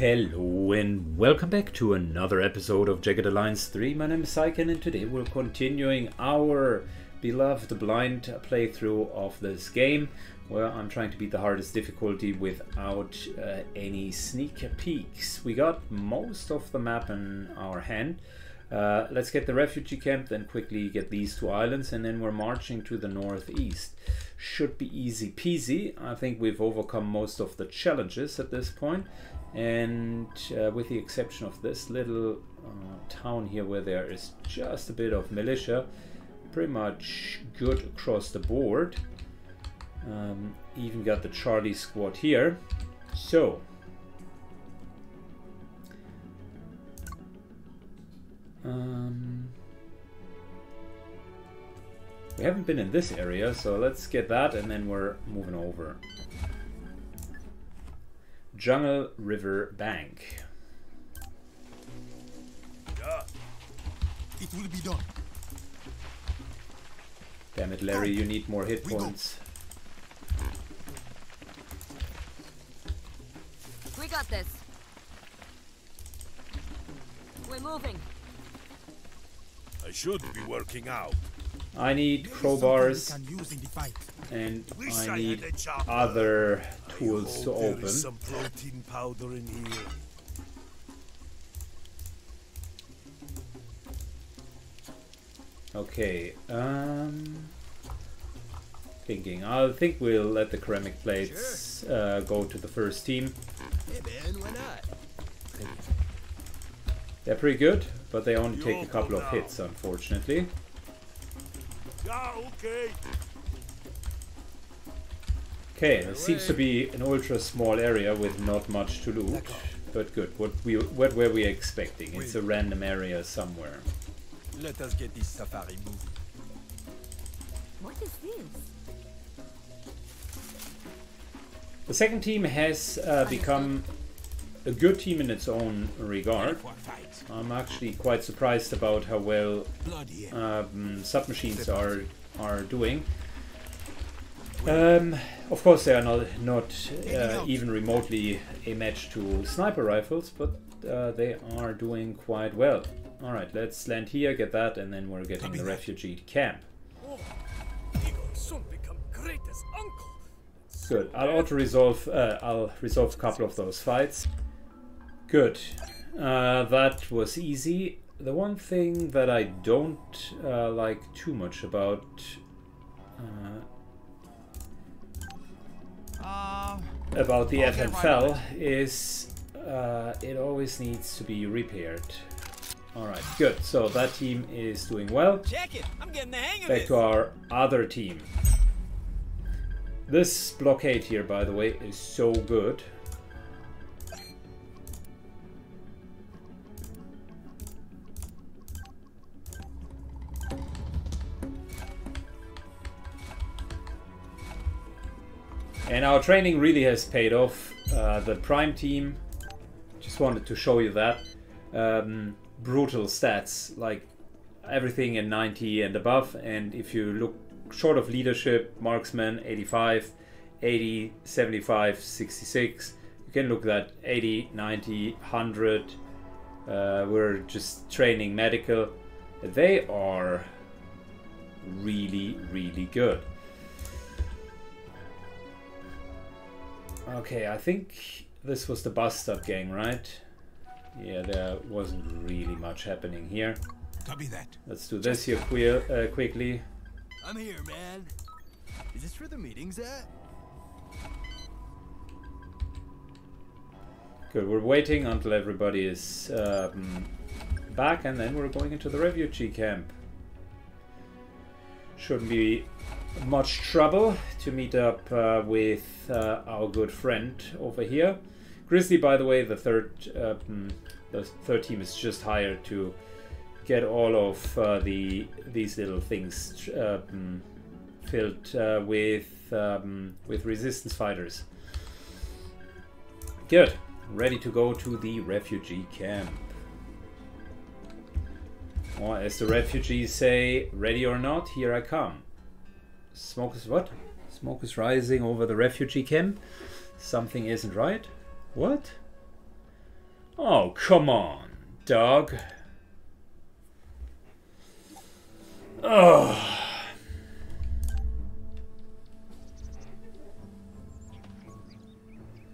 Hello and welcome back to another episode of Jagged Alliance 3. My name is Syken and today we're continuing our beloved blind playthrough of this game where I'm trying to beat the hardest difficulty without uh, any sneak peeks. We got most of the map in our hand. Uh, let's get the refugee camp, then quickly get these two islands, and then we're marching to the northeast. Should be easy peasy. I think we've overcome most of the challenges at this point and uh, with the exception of this little uh, town here where there is just a bit of militia pretty much good across the board. Um, even got the Charlie squad here. So um, we haven't been in this area so let's get that and then we're moving over Jungle River Bank. Yeah. It will be done. Damn it, Larry, you need more hit points. We got this. We're moving. I should be working out. I need crowbars and I need other tools to open. some protein powder in here. Okay, um, thinking. I think we'll let the ceramic plates uh, go to the first team. Hey man, why not? They're pretty good, but they only take a couple of hits, unfortunately. Yeah, okay. Okay, it seems to be an ultra small area with not much to loot, but good. What we what were we expecting? It's a random area somewhere. Let us get this safari moving. What is this? The second team has uh, become a good team in its own regard. I'm actually quite surprised about how well um, submachines are are doing. Um, of course, they are not not uh, even remotely a match to sniper rifles, but uh, they are doing quite well. All right, let's land here, get that, and then we're getting the refugee camp. Good. I'll auto resolve. Uh, I'll resolve a couple of those fights. Good. Uh, that was easy. The one thing that I don't uh, like too much about uh, about the FFL is uh, it always needs to be repaired. Alright, good. So that team is doing well. Check it. I'm getting the hang of Back it. to our other team. This blockade here, by the way, is so good. And our training really has paid off. Uh, the Prime team, just wanted to show you that. Um, brutal stats, like everything in 90 and above. And if you look short of leadership, marksman 85, 80, 75, 66. You can look at 80, 90, 100. Uh, we're just training medical. They are really, really good. Okay, I think this was the bus stop gang, right? Yeah, there wasn't really much happening here. Copy that. Let's do this here queer, uh, quickly. I'm here, man. Is this where the meeting's at? Good, we're waiting until everybody is um, back and then we're going into the refugee camp. Shouldn't be much trouble to meet up uh, with uh, our good friend over here. Grizzly, by the way, the third um, the third team is just hired to get all of uh, the these little things um, filled uh, with um, with resistance fighters. Good, ready to go to the refugee camp. Or as the refugees say, ready or not, here I come. Smoke is what? Smoke is rising over the refugee camp. Something isn't right. What? Oh, come on, dog. Oh.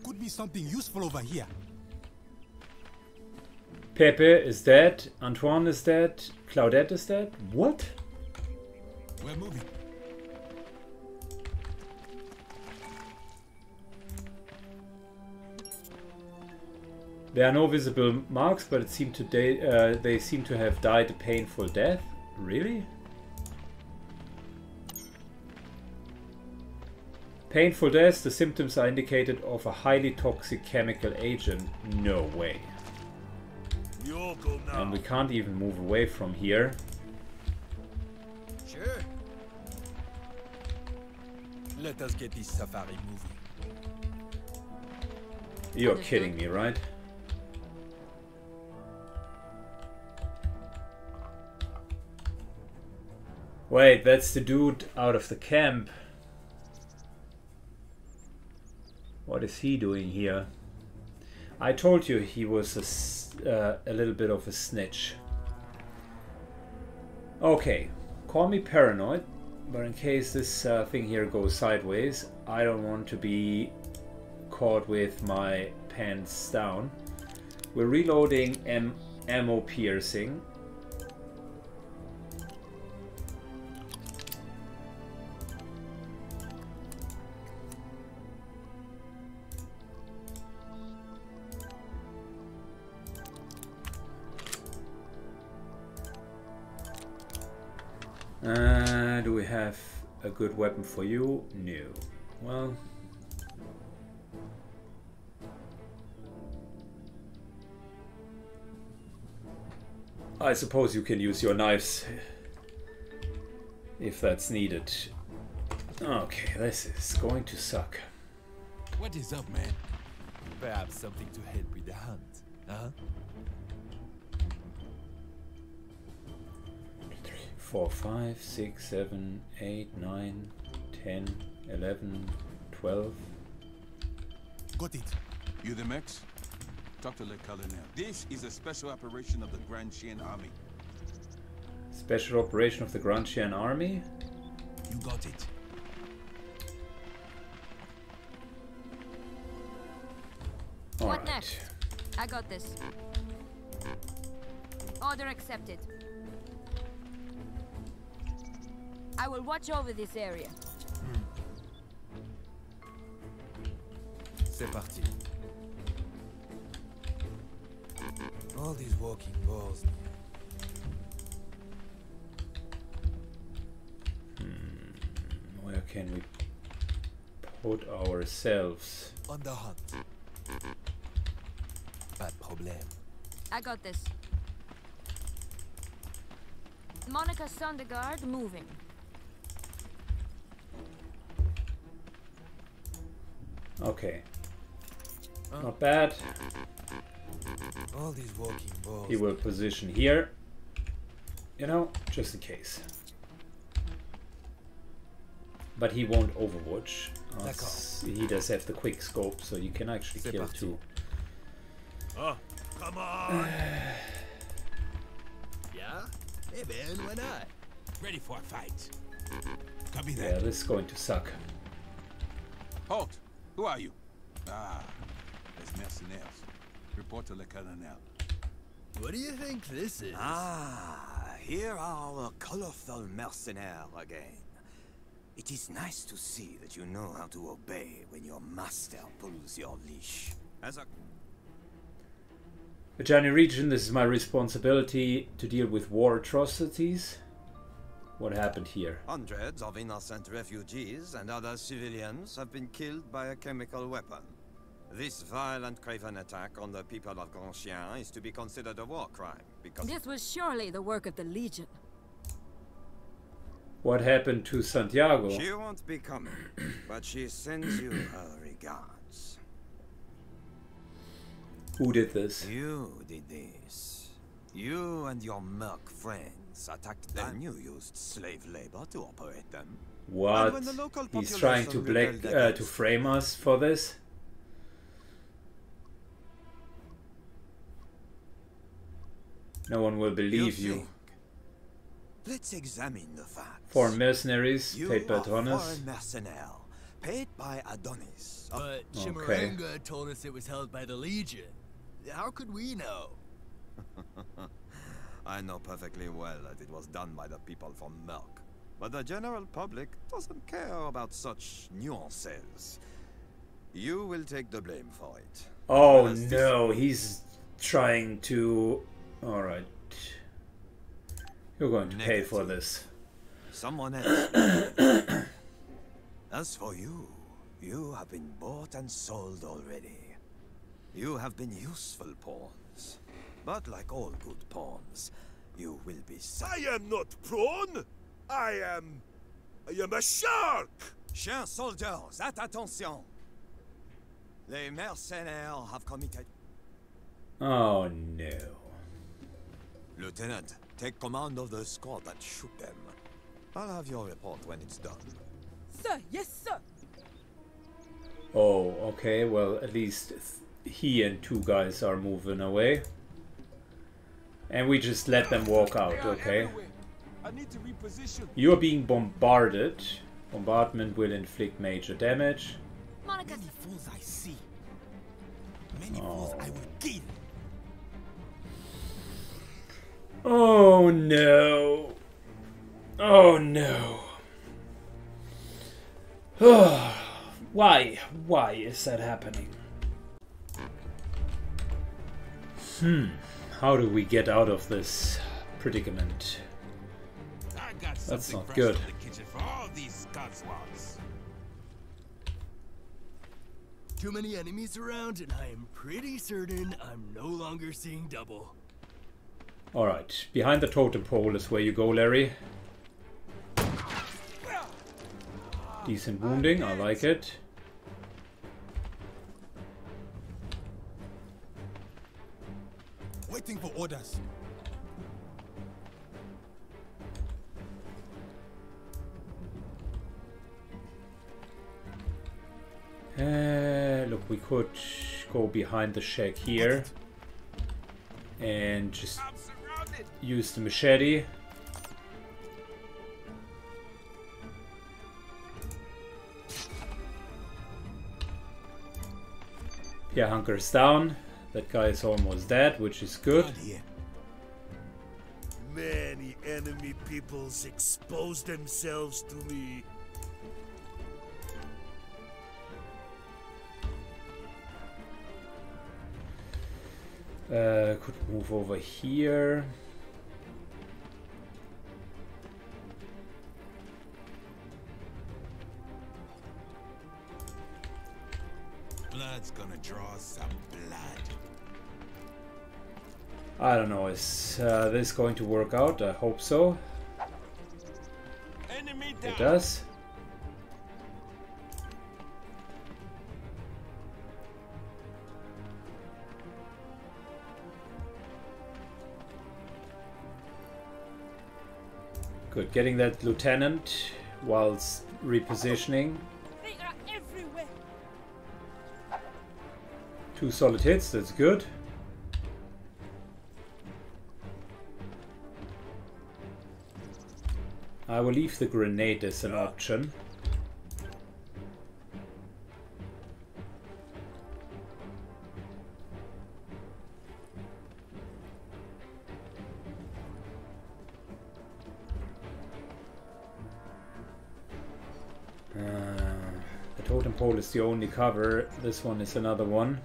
Could be something useful over here. Pepe is dead. Antoine is dead. Claudette is dead. What? We're moving. There are no visible marks, but it seemed to da- uh, they seem to have died a painful death. Really? Painful death, the symptoms are indicated of a highly toxic chemical agent. No way. We all go now. And we can't even move away from here. Sure. Let us get this safari moving. You're kidding me, right? Wait, that's the dude out of the camp. What is he doing here? I told you he was a, uh, a little bit of a snitch. Okay, call me paranoid, but in case this uh, thing here goes sideways, I don't want to be caught with my pants down. We're reloading M ammo piercing. Uh, do we have a good weapon for you? No. Well, I suppose you can use your knives if that's needed. Okay, this is going to suck. What is up, man? Perhaps something to help with the hunt, huh? Four, five, six, seven, eight, nine, ten, eleven, twelve. Got it. You the Mex? Talk to Le Colonel. This is a special operation of the Grand Chien Army. Special operation of the Grand Chien Army. You got it. All what right. next? I got this. Order accepted. I will watch over this area. C'est parti. All these walking balls. Hmm, where can we put ourselves? On the hunt. Pas de problème. I got this. Monica Sondergaard moving. Okay, Huh? not bad. All these walking balls. He will position here. You know, just in case. But he won't overwatch. as he does have the quick scope, so you can actually kill two. Oh, come on. Yeah? Hey man, why not? Ready for a fight. Copy Yeah, that. this is going to suck. Halt! Who are you? Ah, les mercenaires. Report to Le Colonel. What do you think this is? Ah, here are our colorful mercenaires again. It is nice to see that you know how to obey when your master pulls your leash. As a Johnny Region, this is my responsibility to deal with war atrocities. What happened here? hundreds of innocent refugees and other civilians have been killed by a chemical weapon. This violent craven attack on the people of Grand Chien is to be considered a war crime because This was surely the work of the Legion. What happened to Santiago? she won't be coming, but she sends you her regards. Who did this? You did this. You and your merc friends attacked them. You used slave labor to operate them. What? the local He's trying to black uh, to frame us for this. No one will believe you. think? Let's examine the facts. Foreign mercenaries you paid by are Adonis. foreign mercenaire, paid by Adonis. of But Okay. Chimurenga told us it was held by the Legion. How could we know? I know perfectly well that it was done by the people from Merc. But the general public doesn't care about such nuances. You will take the blame for it. Oh Well, as this- no, he's trying to. Alright. You're going to pay for this. Someone else. As for you, you have been bought and sold already. You have been useful pawns. But like all good pawns, you will be I am not prawn. I am... I am a shark. Chers soldiers, at attention! Les mercenaires have committed... Oh no. Lieutenant, take command of the squad and shoot them. I'll have your report when it's done. Sir, yes, sir. Oh, okay, well, at least he and two guys are moving away. And we just let them walk out, okay? I need to reposition. You are being bombarded. Bombardment will inflict major damage. Monica, Many fools I see. Many fools I will kill. Oh no. Oh no. Why? Why is that happening? Hmm. How do we get out of this predicament? I got That's not good. the for all these Too many enemies around, and I am pretty certain I'm no longer seeing double. Alright, behind the totem pole is where you go, Larry. Decent wounding, I like it. Waiting for orders. Uh, look, we could go behind the shack here and just use the machete. Pierre hunkers down. That guy is almost dead, which is good. Many enemy peoples expose themselves to me. Uh, could move over here. I don't know, is uh, this going to work out? I hope so. It does. Good, getting that lieutenant whilst repositioning. they are everywhere. Two solid hits, that's good. I will leave the grenade as an option. Uh, the totem pole is the only cover. This one is another one.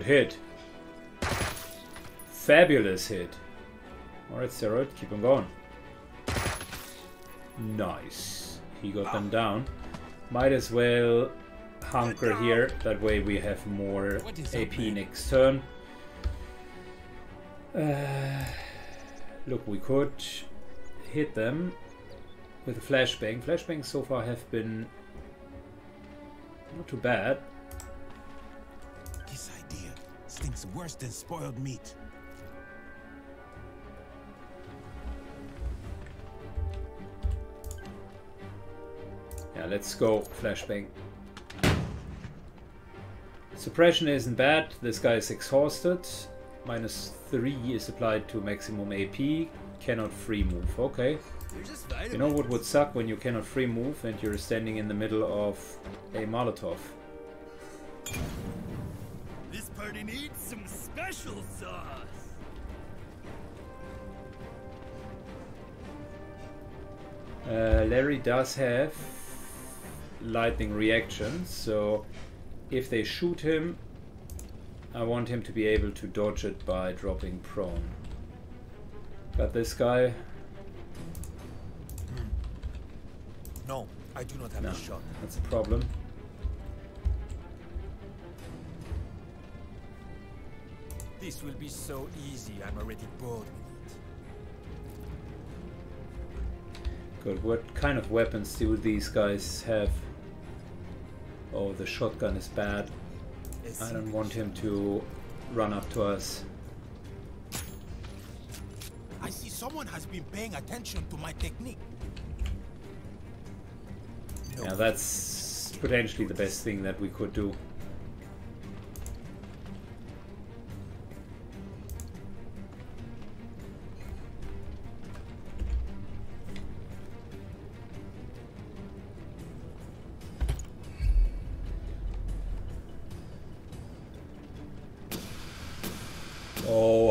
Good hit. Fabulous hit. Alright, Steroid, keep on going. Nice. He got them down. Might as well hunker here. That way we have more What is up, AP next turn. Uh, look, we could hit them with a flashbang. Flashbangs so far have been not too bad. Stinks worse than spoiled meat. Yeah, let's go flashbang. Suppression isn't bad. This guy is exhausted. Minus 3 is applied to maximum AP. Cannot free move. Okay. They're just vitamins. You know what would suck when you cannot free move and you're standing in the middle of a Molotov? This party needs some special sauce. Uh, Larry does have lightning reaction, so if they shoot him, I want him to be able to dodge it by dropping prone. But this guy. No, I do not have No, a shot. that's a problem. This will be so easy. I'm already bored with it. Good. What kind of weapons do these guys have? Oh, the shotgun is bad. I don't want him to run up to us. I see someone has been paying attention to my technique. No, Yeah, that's potentially the best thing that we could do.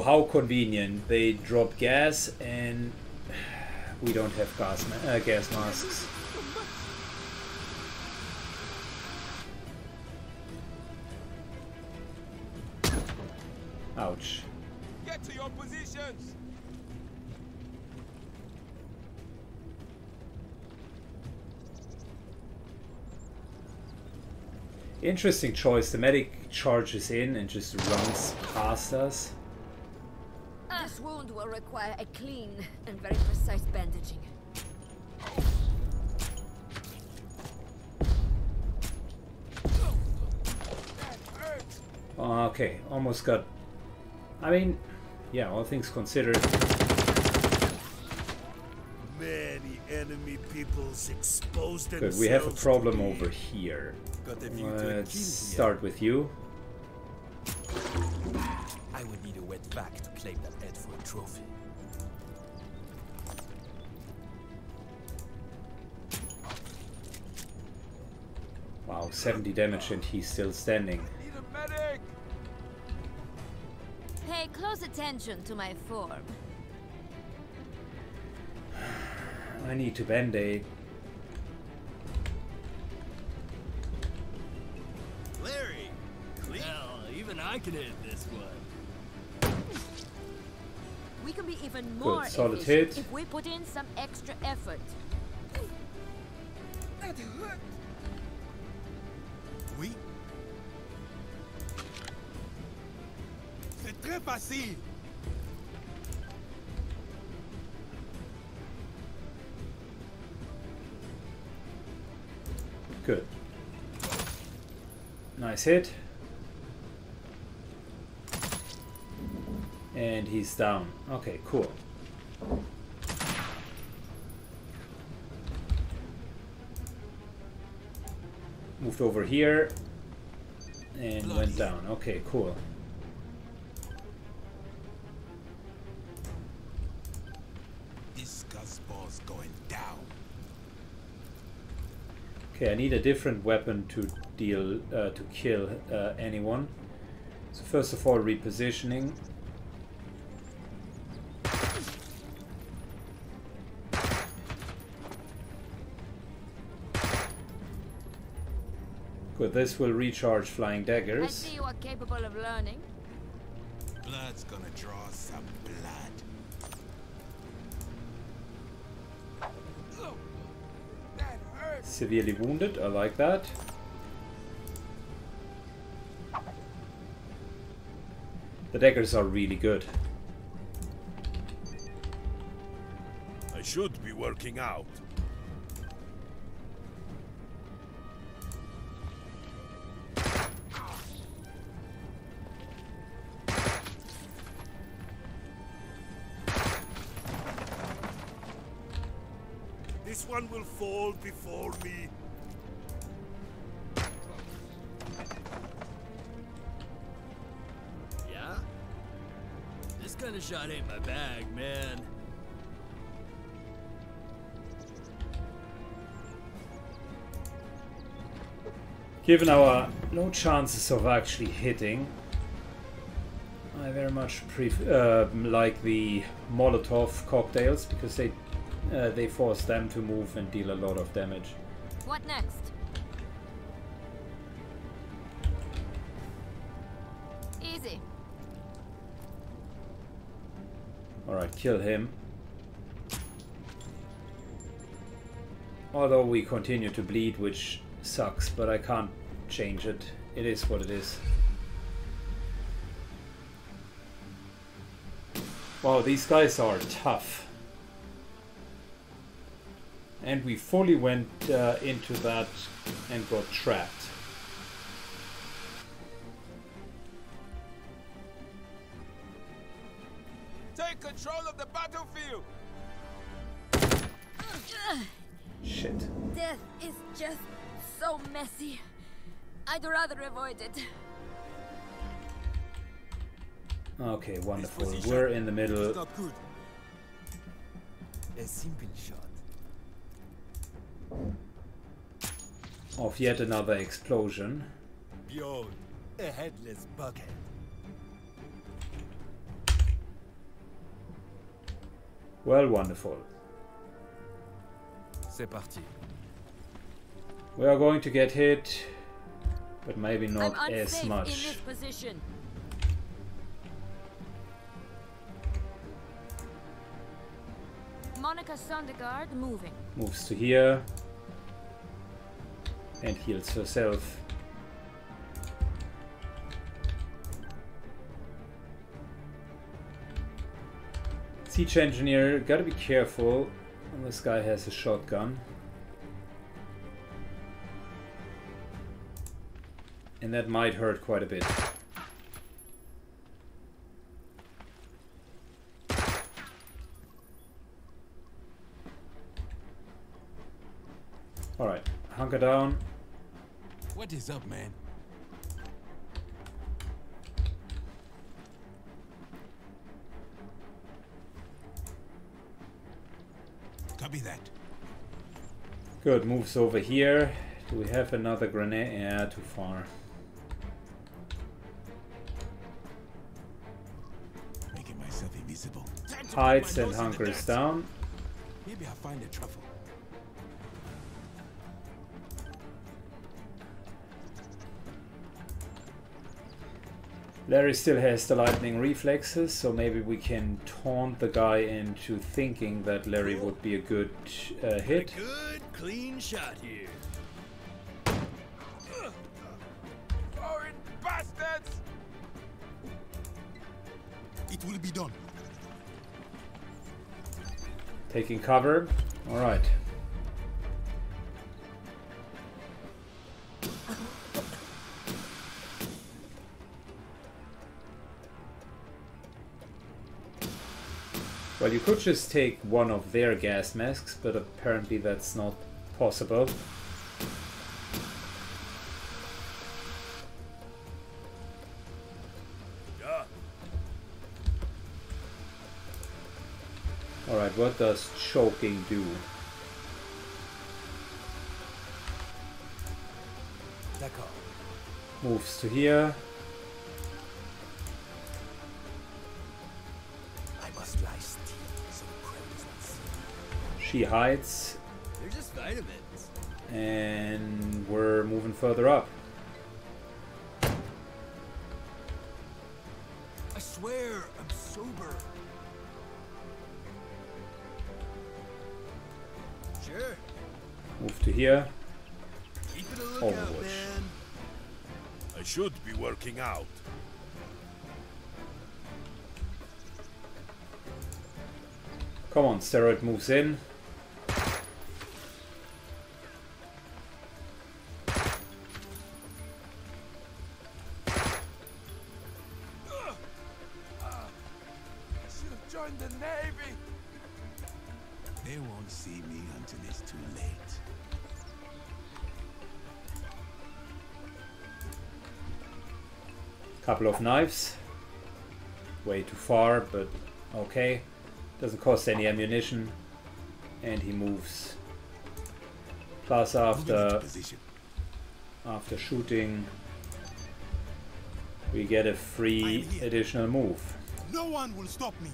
How convenient. They drop gas and we don't have gas, ma- uh, gas masks. Ouch. Get to your positions! Interesting choice. The medic charges in and just runs past us. This wound will require a clean and very precise bandaging. Okay, almost got. I mean, yeah, all things considered. Many enemy peoples expose Good, we have a problem over here. got a view to a Let's here. start with you. I would need a wet vac to claim that head for a trophy. Wow, 70 damage and he's still standing. Need a medic! Pay close attention to my form. I need to band-aid. Larry! Hell, even I can hit this one. We can be even more solid hit. if we put in some extra effort. That hurt. Oui? C'est très facile. Good. Nice hit. And he's down. Okay, cool. Moved over here and went down. Okay, cool. This Gazball's going down. Okay, I need a different weapon to deal uh, to kill uh, anyone. So first of all, repositioning. Good, this will recharge flying daggers. I daggers. see you are capable of learning. Blood's gonna draw some blood. That hurts! Severely wounded, I like that. The daggers are really good. I should be working out. before me. Yeah? This kind of shot ain't my bag, man. Given our low chances of actually hitting, I very much uh, like the Molotov cocktails because they uh, they force them to move and deal a lot of damage. What next? Easy. Alright, kill him. Although we continue to bleed, which sucks, but I can't change it. It is what it is. Wow, these guys are tough. And we fully went uh, into that and got trapped. Take control of the battlefield! Shit. Death is just so messy. I'd rather avoid it. Okay, wonderful. We're in the middle. Not good. A simple shot. Of yet another explosion. Behold, a headless bucket. Well, wonderful. C'est parti. We are going to get hit, but maybe not as unsafe in much. this position. Monica Sondergaard moving. Moves to here and heals herself. Siege engineer, gotta be careful. This guy has a shotgun. And that might hurt quite a bit. Alright, hunker down. What is up, man? Copy that. Good, moves over here. Do we have another grenade? Yeah, too far. Making myself invisible. Hides and hunkers down. Maybe I'll find a truffle. Larry still has the lightning reflexes, so maybe we can taunt the guy into thinking that Larry would be a good uh, hit. Good, clean shot here. Foreign bastards! It will be done. Taking cover. Alright. Well, you could just take one of their gas masks, but apparently that's not possible. Yeah. Alright, what does choking do? D'accord. Moves to here. She hides. They're just vitamins. And we're moving further up. I swear, I'm sober. Sure. Move to here. Keep it a oh, lookout, Overwatch. man. I should be working out. Come on, steroid moves in. Of knives. way too far, but okay. Doesn't cost any ammunition. And he moves. Plus after after shooting we get a free additional move. No one will stop me.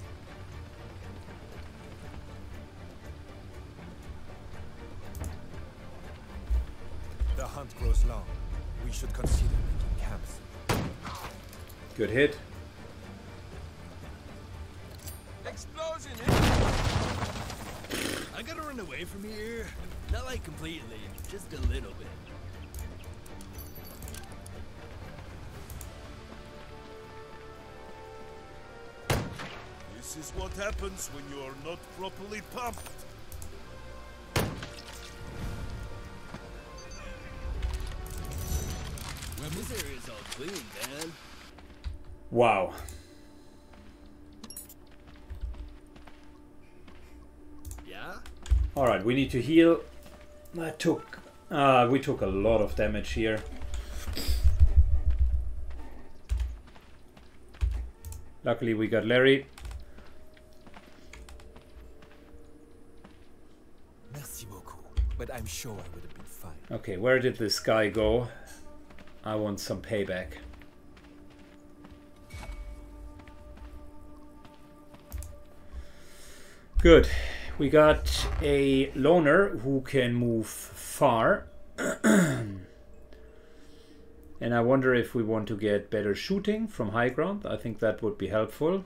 The hunt grows long. We should consider camps. Good hit. Explosion! Eh? I gotta run away from here. Not like completely, just a little bit. This is what happens when you are not properly pumped. Well, this area's all clean, man. Wow. Yeah? Alright, we need to heal. I took uh, we took a lot of damage here. Luckily we got Larry. Merci beaucoup. But I'm sure I would have been fine. Okay, where did this guy go? I want some payback. Good. We got a loner who can move far. and I wonder if we want to get better shooting from high ground. I think that would be helpful.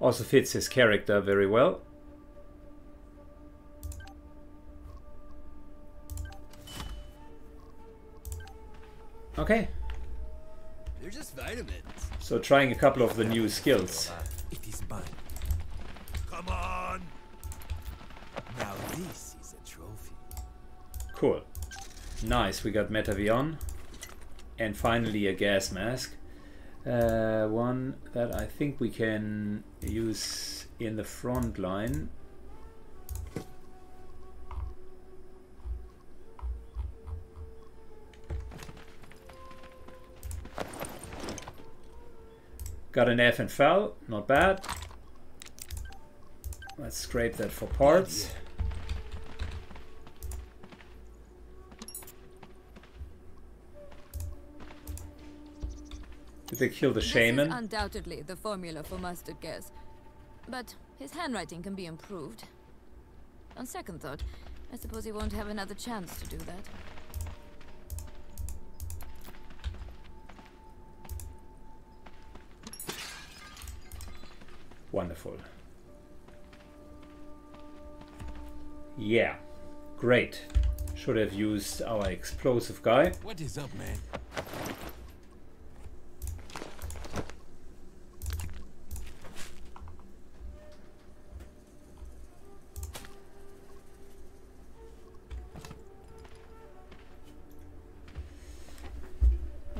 Also fits his character very well. Okay, They're just. So trying a couple of the new skills. It is mine. Come on! Now this is a trophy. Cool. Nice, we got Metaviron. And finally a gas mask. Uh, one that I think we can use in the front line. Got an FN FAL, not bad. Let's scrape that for parts. Did they kill the This shaman? is undoubtedly the formula for mustard gas. But his handwriting can be improved. On second thought, I suppose he won't have another chance to do that. Wonderful. Yeah, great. Should have used our explosive guy. What is up, man?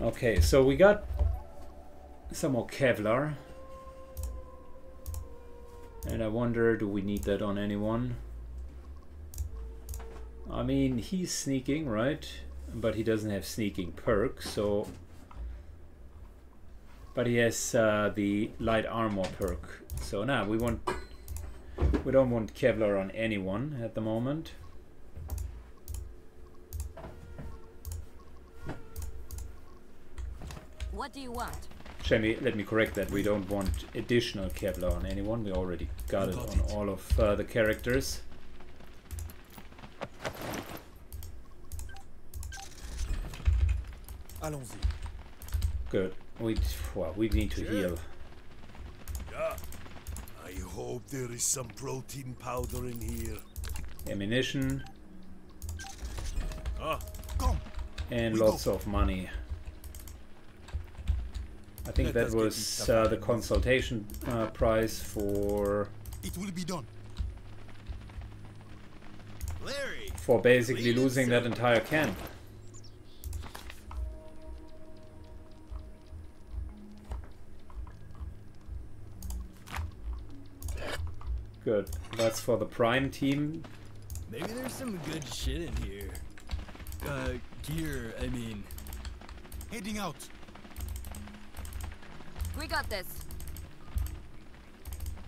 Okay, so we got some more Kevlar. And I wonder, do we need that on anyone? I mean, he's sneaking, right? But he doesn't have sneaking perk, so... But he has uh, the light armor perk. So now we want... We don't want Kevlar on anyone at the moment. What do you want? Let me, let me correct that. We don't want additional Kevlar on anyone. We already got it on all of uh, the characters. Allons-y. Good. We well, we need to heal. Yeah. I hope there is some protein powder in here. Ammunition Ah, Come. and We lots go. of money. I think Let that us get this was uh, the consultation uh, price for It will be done. Larry! for basically losing that entire camp. Good. That's for the prime team. Maybe there's some good shit in here. Uh, gear, I mean. Heading out. We got this.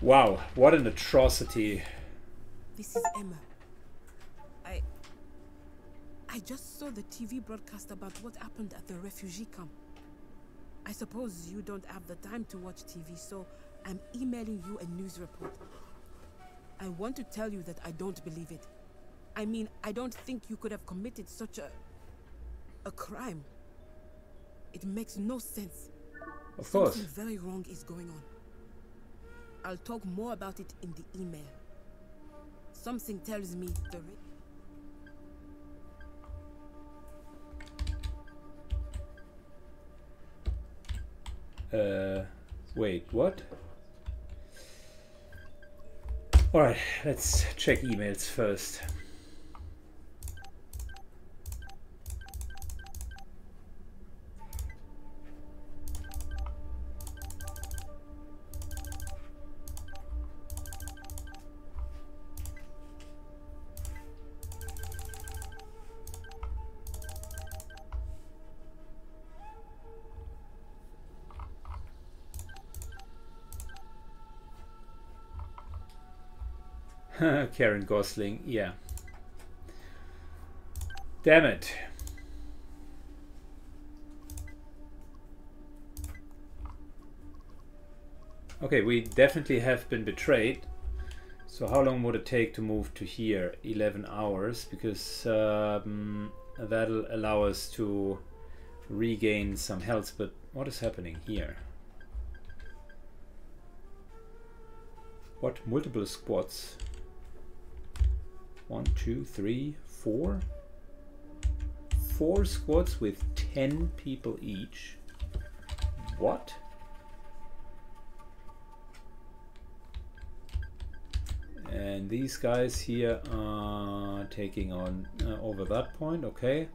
Wow, what an atrocity. This is Emma. I. I just saw the TV broadcast about what happened at the refugee camp. I suppose you don't have the time to watch TV, so I'm emailing you a news report. I want to tell you that I don't believe it. I mean, I don't think you could have committed such a. a crime. It makes no sense. Of course. Something very wrong is going on. I'll talk more about it in the email. Something tells me the. Uh, wait, what? Alright, let's check emails first. Karen Gosling, yeah. Damn it. Okay, we definitely have been betrayed. So how long would it take to move to here? 11 hours, because um, that'll allow us to regain some health. But what is happening here? What multiple squads? One, two, three, four. Four squads with 10 people each. What? And these guys here are taking on uh, over that point, okay.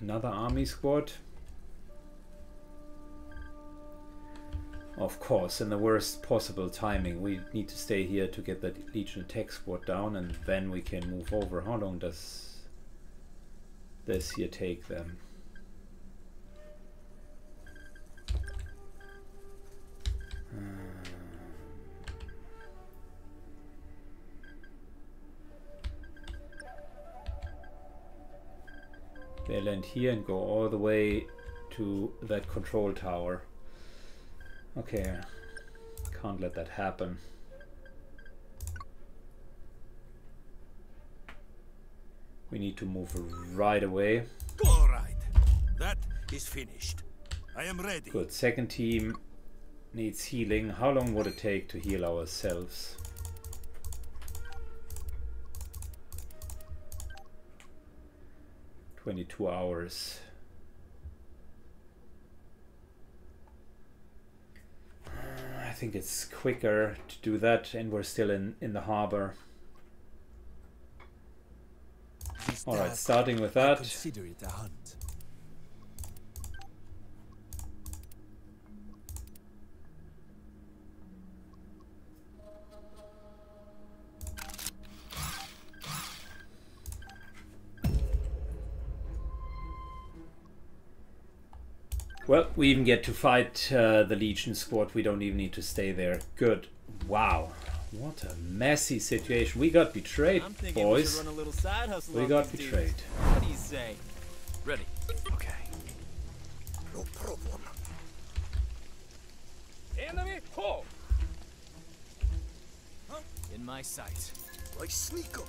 Another army squad. Of course, in the worst possible timing. We need to stay here to get the Legion attack squad down and then we can move over. How long does this here take them? They land here and go all the way to that control tower. Okay, can't let that happen. We need to move right away. All right. That is finished. I am ready. Good. Second team needs healing. How long would it take to heal ourselves? Twenty-two hours. Think it's quicker to do that, and we're still in in the harbor. All right, starting with that. Consider it a hunt. Well, we even get to fight uh, the Legion squad. We don't even need to stay there. Good. Wow. What a messy situation. We got betrayed, I'm thinking we boys. should run a little side hustle We got these dudes. betrayed. What do you say? Ready. Okay. No problem. Enemy ho! In my sight. I sneak up.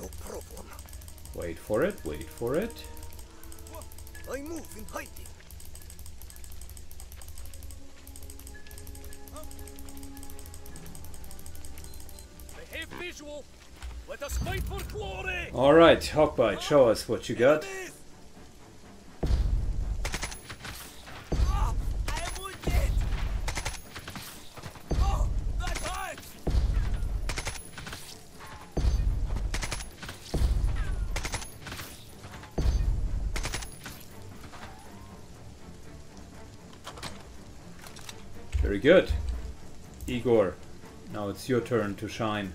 No problem. Wait for it, wait for it. I move in hiding. I have visual. Let us fight for glory. Alright, Hawkbite, show us what you got. Good. Igor, now it's your turn to shine.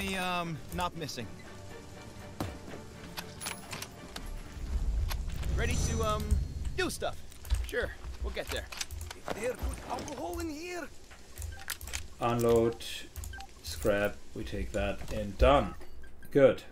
Me, um, not missing. Ready to, um, do stuff. Sure, we'll get there. There put alcohol in here. Unload, scrap, we take that, and done. Good.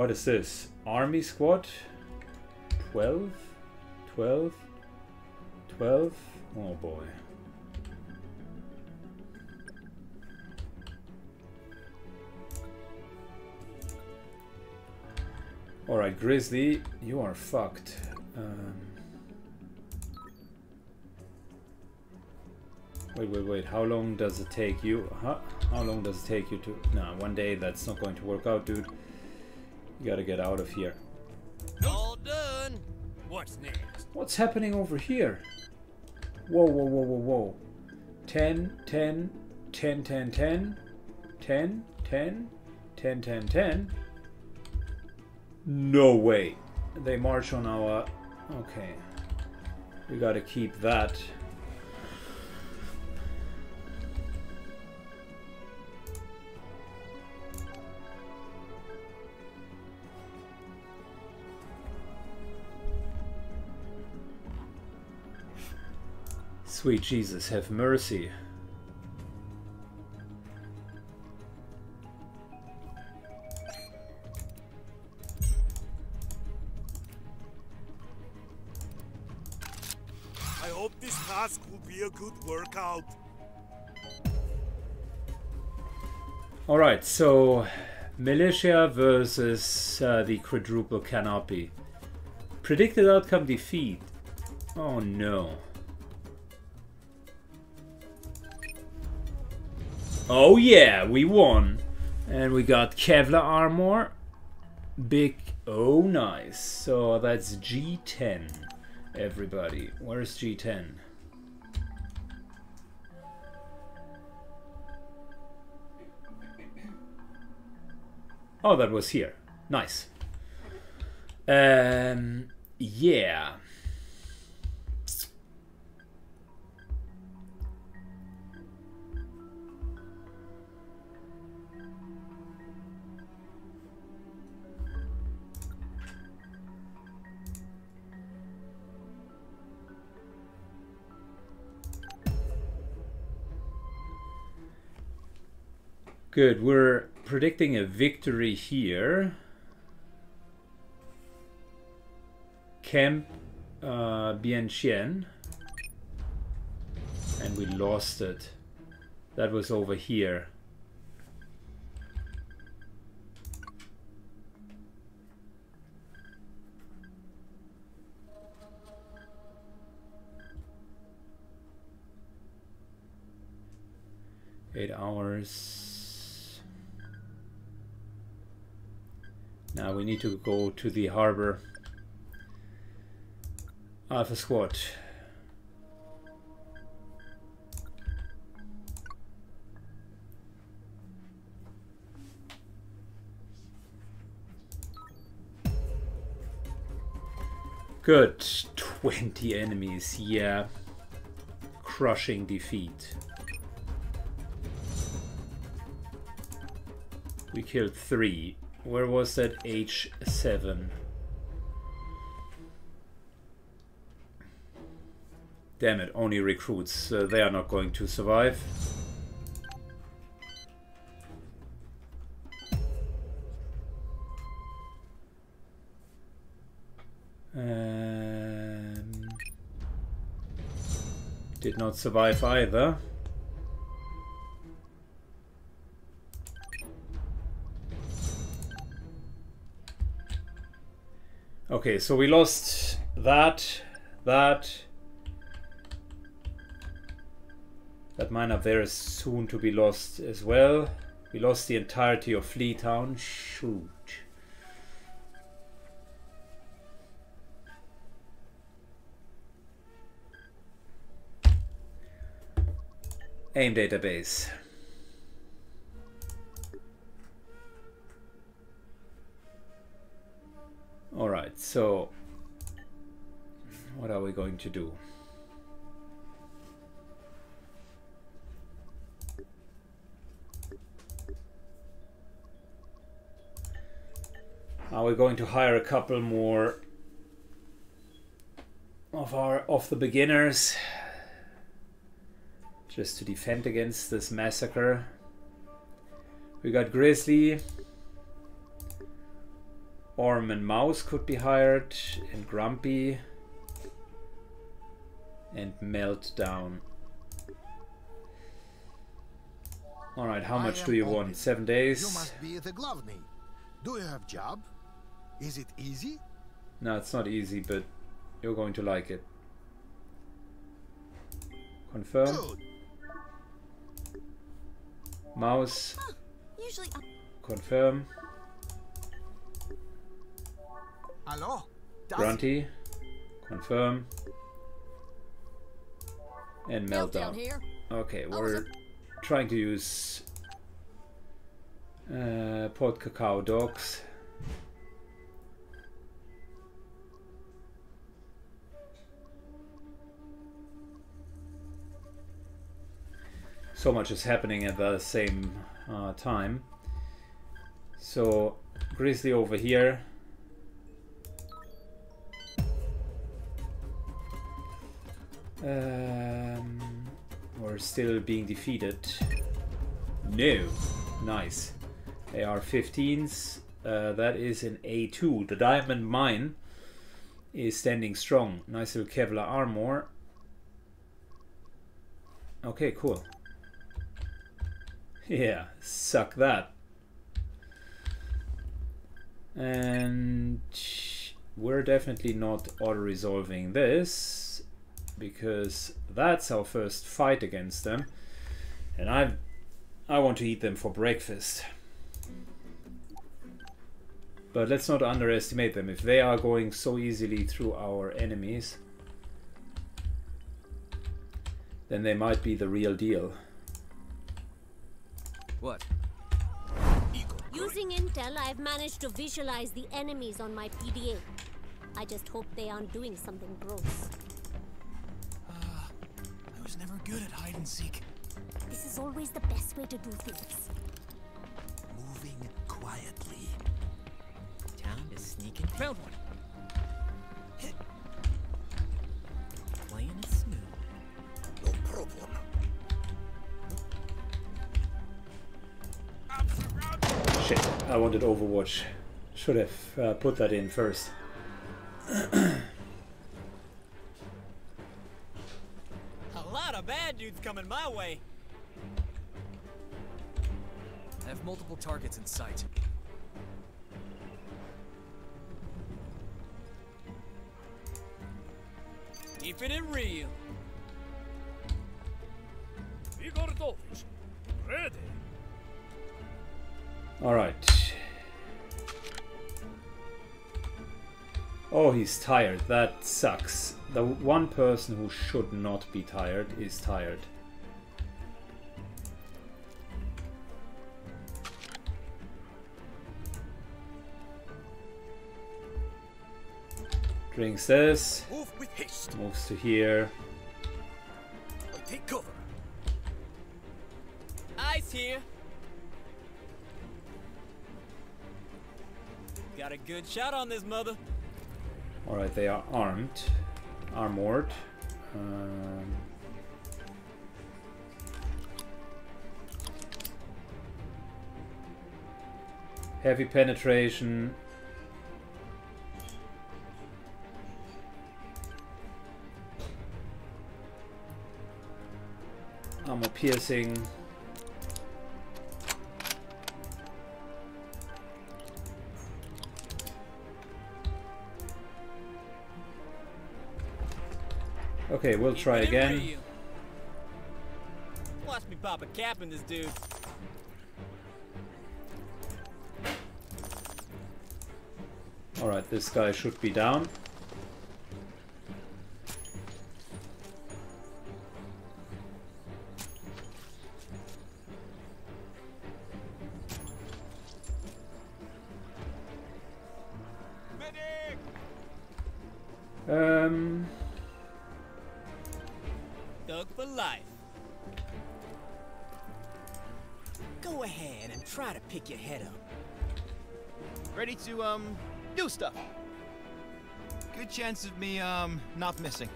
What is this? Army squad? 12? 12? 12? Oh boy. Alright, Grizzly, you are fucked. Um, wait, wait, wait. How long does it take you? Huh? How long does it take you to... Nah, one day that's not going to work out, dude. Gotta get out of here. All done. What's next? What's happening over here? Whoa, whoa, whoa, whoa, whoa. 10, 10, 10, 10, 10, 10, 10, 10, 10, 10. No way. They march on our... Okay. We gotta keep that. Sweet Jesus, have mercy. I hope this task will be a good workout. Alright, so militia versus uh, the quadruple canopy. Predicted outcome defeat. Oh no. Oh yeah, we won. And we got Kevlar armor. Big. Oh nice. So that's G10. Everybody. Where's G10? Oh, that was here. Nice. Um, yeah. Good, we're predicting a victory here. Camp uh, Bien Chien. And we lost it. That was over here. Eight hours. Now we need to go to the harbor. Alpha Squad. Good. 20 enemies, yeah. Crushing defeat. We killed three. Where was that H7? Damn it, only recruits. Uh, they are not going to survive. Um, did not survive either. Okay, so we lost that, that, That might not very soon to be lost as well. We lost the entirety of Fleatown. Shoot. AIM database. Alright, so what are we going to do? Are we going to hire a couple more of our of the beginners just to defend against this massacre? We got Grizzly, Orm and Mouse could be hired, and Grunty, and Meltdown. Alright, how much do you want? Seven days? You must be the Glovny. Do you have job? Is it easy? No, it's not easy, but you're going to like it. Confirm. Good. Mouse. Usually, Confirm. Hello? Grunty. Confirm. And Meltdown Meltdown. Okay, we're trying to use uh, Port Cacao dogs. So much is happening at the same uh, time. So Grizzly over here. Um, we're still being defeated. No. Nice. AR-15s. Uh, that is an A2. The diamond mine is standing strong. Nice little Kevlar armor. Okay, cool. Yeah, suck that. And we're definitely not auto-resolving this because that's our first fight against them. And I I want to eat them for breakfast. But let's not underestimate them. If they are going so easily through our enemies, then they might be the real deal. What? Using Intel, I've managed to visualize the enemies on my PDA. I just hope they aren't doing something gross. I was never good at hide and seek. This is always the best way to do things. Moving quietly. Time to sneak in. Found one. Hit. Playing it smooth. No problem. Shit, I wanted Overwatch. Should have uh, put that in first. my way. I have multiple targets in sight. Keeping it real. Igor Dolphins. Ready. Alright. Oh, he's tired. That sucks. The one person who should not be tired is tired. Drinks this, Move with haste. moves to here. I take cover. Eyes here. Got a good shot on this mother. Alright, they are armed. Armored. Um, heavy penetration. Armor piercing. Okay, we'll try again. real. pop a cap in this dude. Alright, this guy should be down. And try to pick your head up. Ready to, um, do stuff. Good chance of me, um, not missing.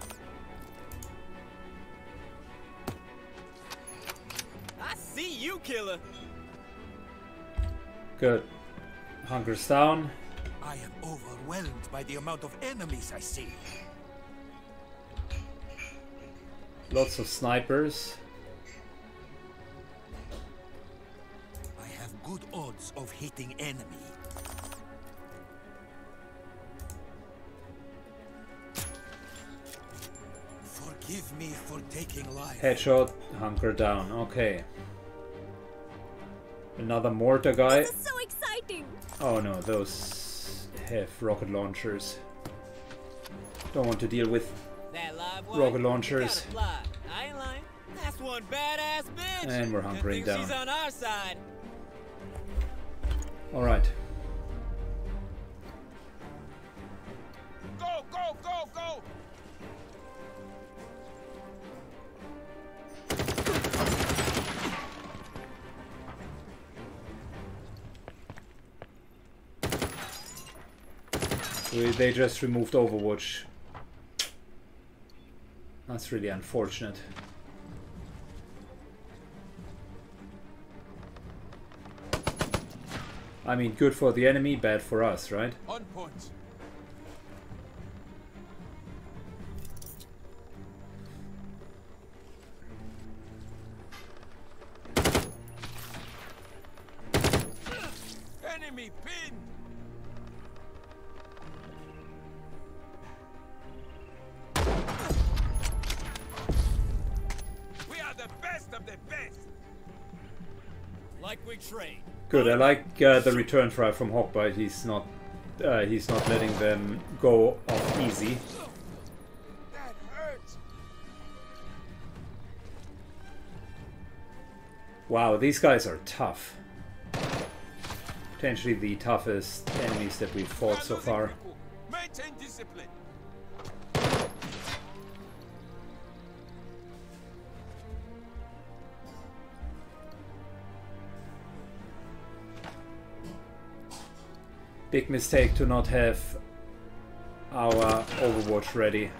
I see you, killer. good. Hunker's down. I am overwhelmed by the amount of enemies I see. Lots of snipers. Good odds of hitting enemy. Forgive me for taking life. Headshot, hunker down. Okay. Another mortar guy. This is so exciting! Oh no, those have rocket launchers. Don't want to deal with That live one, rocket launchers. I ain't lying. That's one badass bitch. And we're Good hunkering thing She's down. on our side. Alright. Go, go, go, go! We- They just removed Overwatch. That's really unfortunate. I mean, good for the enemy, bad for us, right? On point. Enemy pin! We are the best of the best! Like we trade. Good. I like uh, the return try from Hawkbite. He's not. Uh, he's not letting them go off easy. Wow, these guys are tough. Potentially the toughest enemies that we've fought so far. Maintain discipline! Big mistake to not have our Overwatch ready.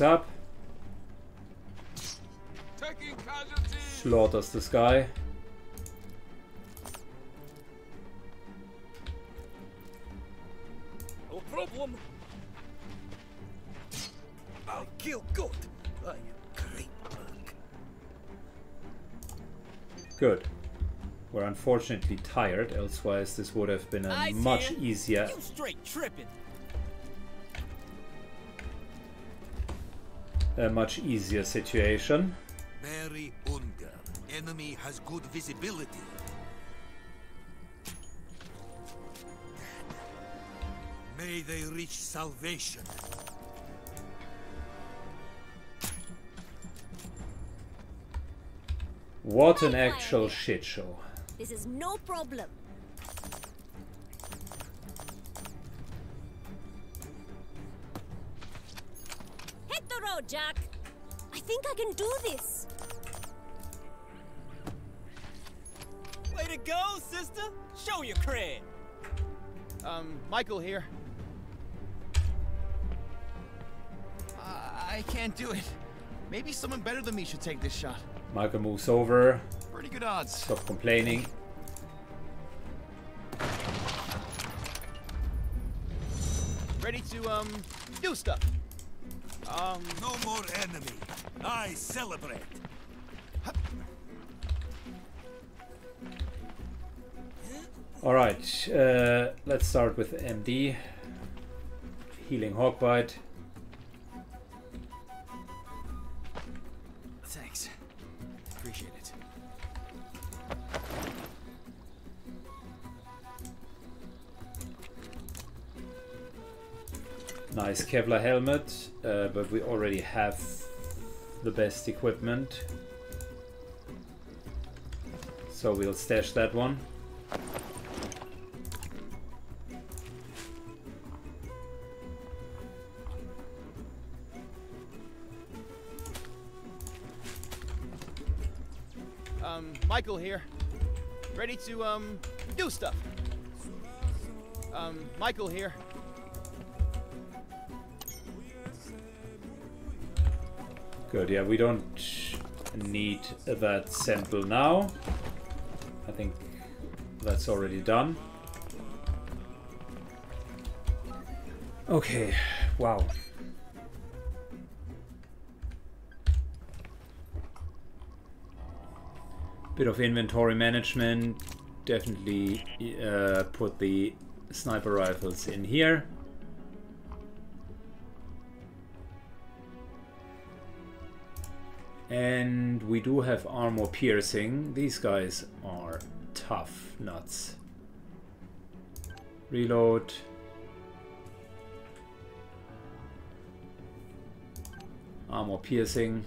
Up, slaughters this guy. No problem. I'll kill good. I am great work. Good. We're unfortunately tired, elsewise this would have been a I much easier You straight tripping. a much easier situation. Good visibility. May they reach salvation. What an actual shit show. This is no problem. Hit the road, Jack. I think I can do this. Go, sister. Show your cred. Um, Michael here. I can't do it. Maybe someone better than me should take this shot. Michael moves over. Pretty good odds. Stop complaining. Ready to, um, do stuff. Um... No more enemy. I celebrate. Alright, uh, let's start with MD. Healing Hawkbite. Thanks. Appreciate it. Nice Kevlar helmet, uh, but we already have the best equipment. So we'll stash that one. Michael here. Ready to, um, do stuff. Um, Michael here. Good, yeah, we don't need that sample now. I think that's already done. Okay, wow. Bit of inventory management. Definitely uh, put the sniper rifles in here. And we do have armor piercing. These guys are tough nuts. Reload. Armor piercing.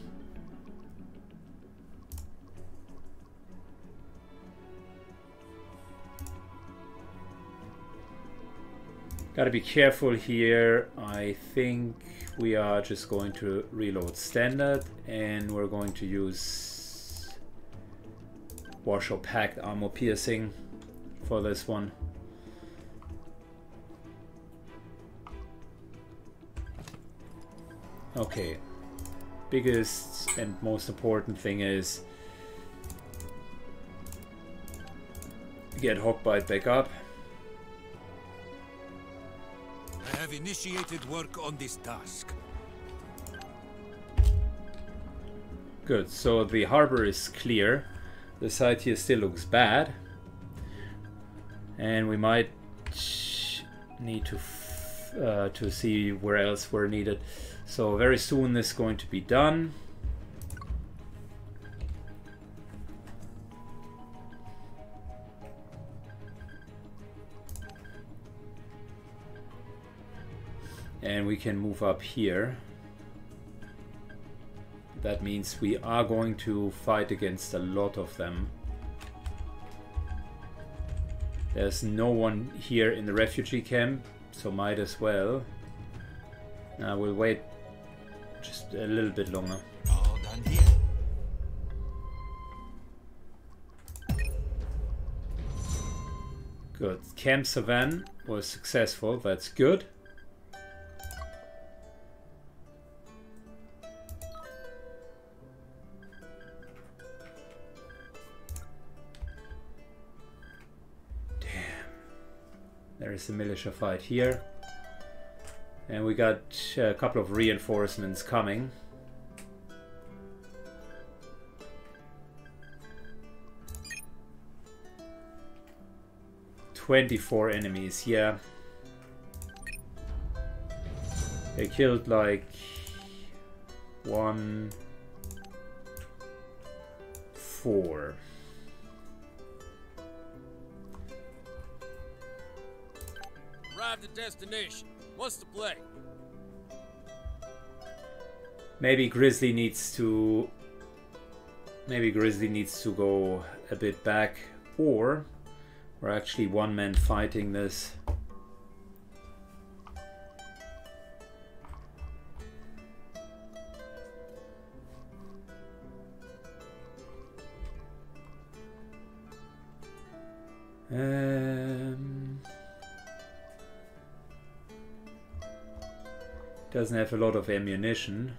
Gotta be careful here. I think we are just going to reload standard and we're going to use Warsaw Pact armor piercing for this one. Okay, biggest and most important thing is get Hawkbite back up. Have initiated work on this task. Good, so the harbor is clear. The site here still looks bad. And we might need to uh, to see where else we're needed. So very soon this is going to be done. And we can move up here. That means we are going to fight against a lot of them. There's no one here in the refugee camp, so might as well. Now we'll wait just a little bit longer. Good. Camp Savan was successful, that's good. There is a militia fight here. And we got a couple of reinforcements coming. Twenty-four enemies, yeah. They killed like one, four. At destination. What's the play? Maybe Grizzly needs to... Maybe Grizzly needs to go a bit back. Or we're actually one man fighting this. Um, doesn't have a lot of ammunition.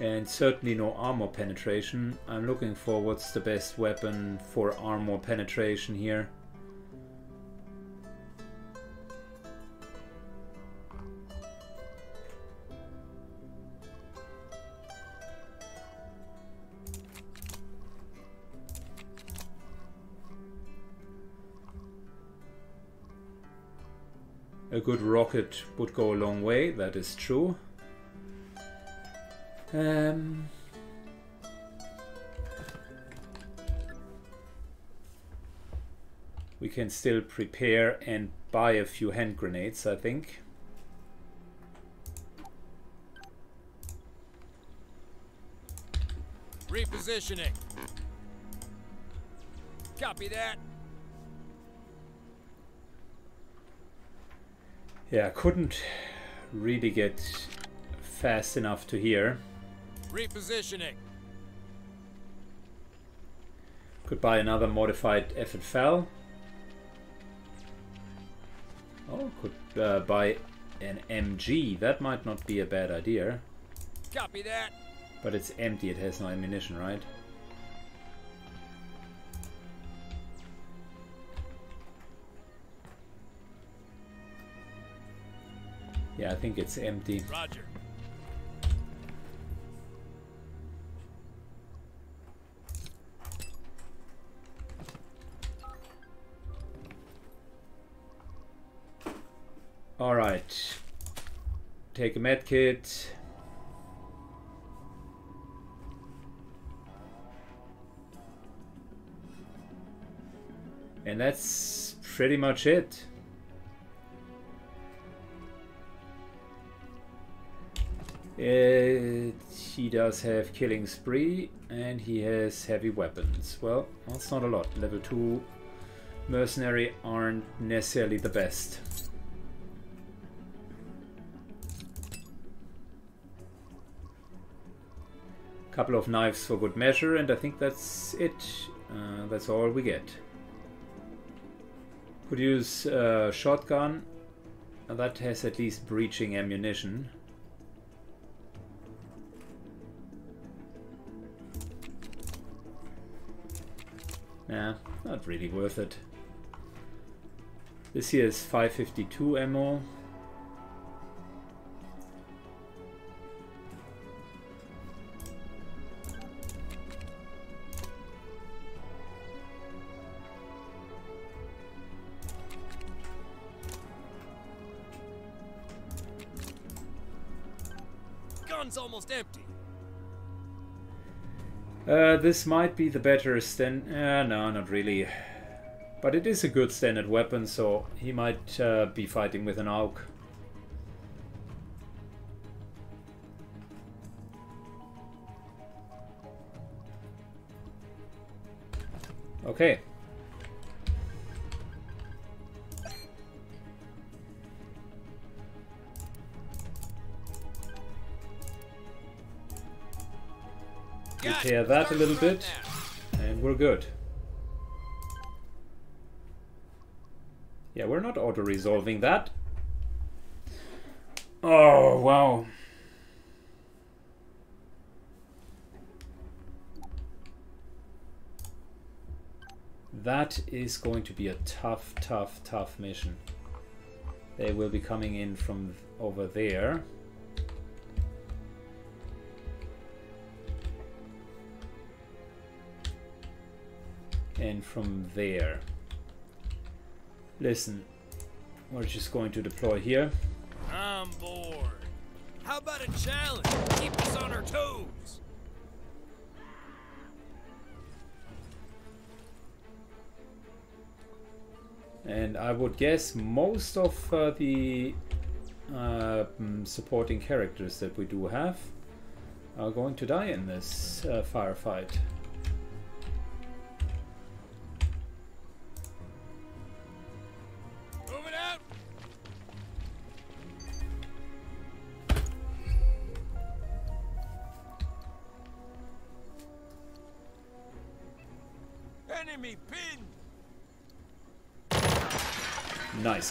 And certainly no armor penetration. I'm looking for what's the best weapon for armor penetration here. Good rocket would go a long way, that is true. Um, we can still prepare and buy a few hand grenades, I think. Repositioning. Copy that. Yeah, I couldn't really get fast enough to here. Repositioning. Could buy another modified FFL. Oh, could uh, buy an MG. That might not be a bad idea. Copy that. But it's empty, it has no ammunition, right? Yeah, I think it's empty. Roger. Alright. Take a med kit. And that's pretty much it. It, he does have killing spree and he has heavy weapons. Well, that's not a lot. Level 2 mercenary aren't necessarily the best. Couple of knives for good measure and I think that's it. Uh, that's all we get. Could use uh, shotgun. That has at least breaching ammunition. Nah, not really worth it. This here is 552 ammo. Uh, this might be the better stand. Uh, no, not really. But it is a good standard weapon, so he might uh, be fighting with an AUG. Okay. Repair that a little bit, and we're good. Yeah, we're not auto-resolving that. Oh, wow. That is going to be a tough, tough, tough mission. They will be coming in from over there. And from there. Listen, we're just going to deploy here. I'm bored. How about a challenge? Keep us on our toes. And I would guess most of uh, the uh, supporting characters that we do have are going to die in this uh, firefight.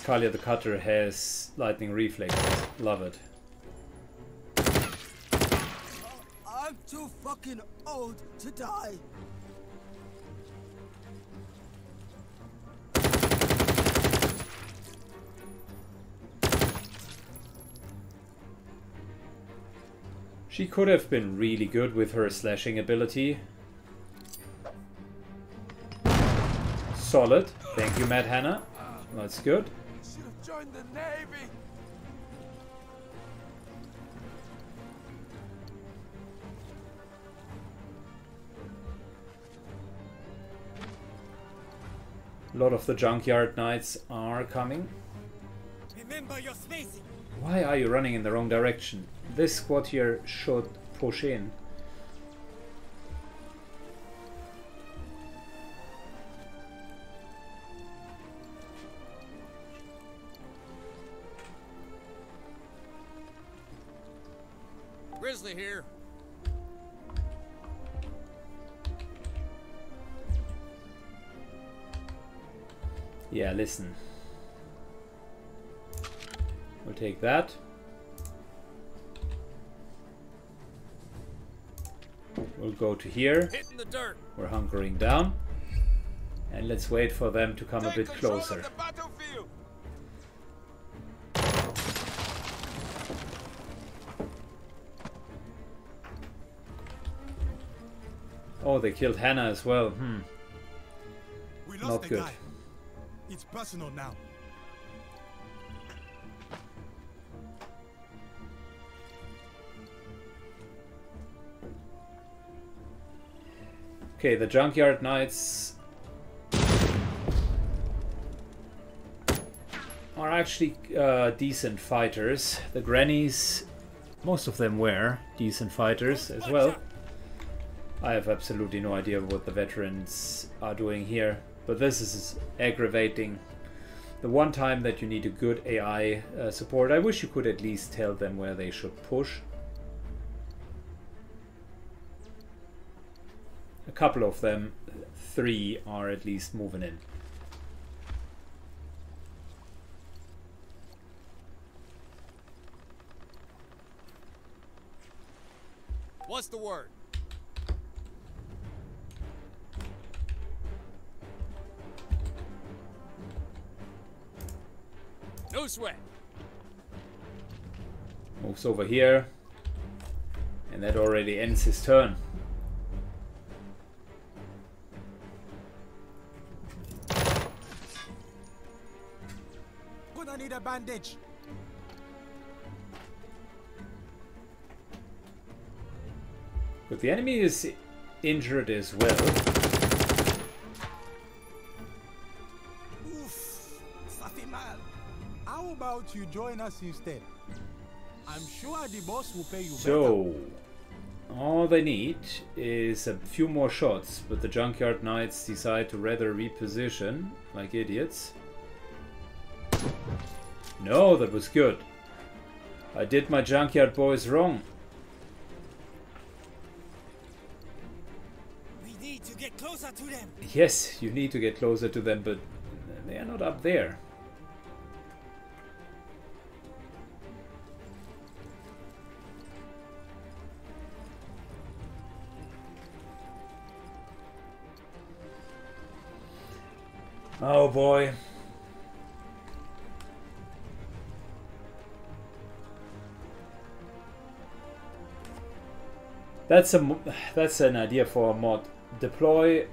Kalia the Cutter has lightning reflexes. Love it. I'm too fucking old to die. She could have been really good with her slashing ability. Solid. Thank you, Mad Hannah. That's good. Should have joined the Navy. A lot of the Junkyard Knights are coming. Remember your spacing. Why are you running in the wrong direction? This squad here should push in. Grizzly here. Yeah, listen. We'll take that. We'll go to here. The dirt. We're hunkering down. And let's wait for them to come a bit closer. Oh, they killed Hannah as well. Hmm. We lost Not the good. guy. It's personal now. Okay, the Junkyard Knights are actually uh, decent fighters. The Grannies, most of them were decent fighters as well. I have absolutely no idea what the veterans are doing here, but this is aggravating. The one time that you need a good AI uh, support, I wish you could at least tell them where they should push. A couple of them, three, are at least moving in. What's the word? No sweat. Moves over here. And that already ends his turn. Gonna need a bandage. But the enemy is injured as well. You join us instead? I'm sure the boss will pay you better. So, all they need is a few more shots, but the Junkyard Knights decide to rather reposition, like idiots. No, that was good. I did my Junkyard boys wrong. We need to get closer to them. Yes, you need to get closer to them, but they are not up there. Oh boy. That's a that's an idea for a mod. Deploy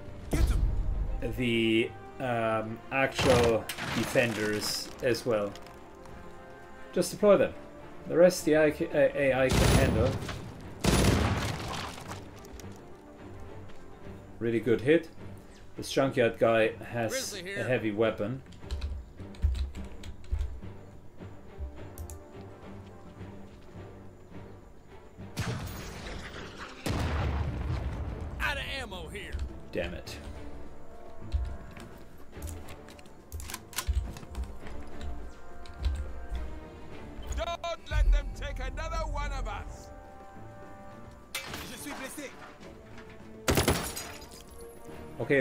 the um, actual defenders as well. Just deploy them. The rest the AI ca- uh, AI can handle. Really good hit. This junkyard guy has a heavy weapon.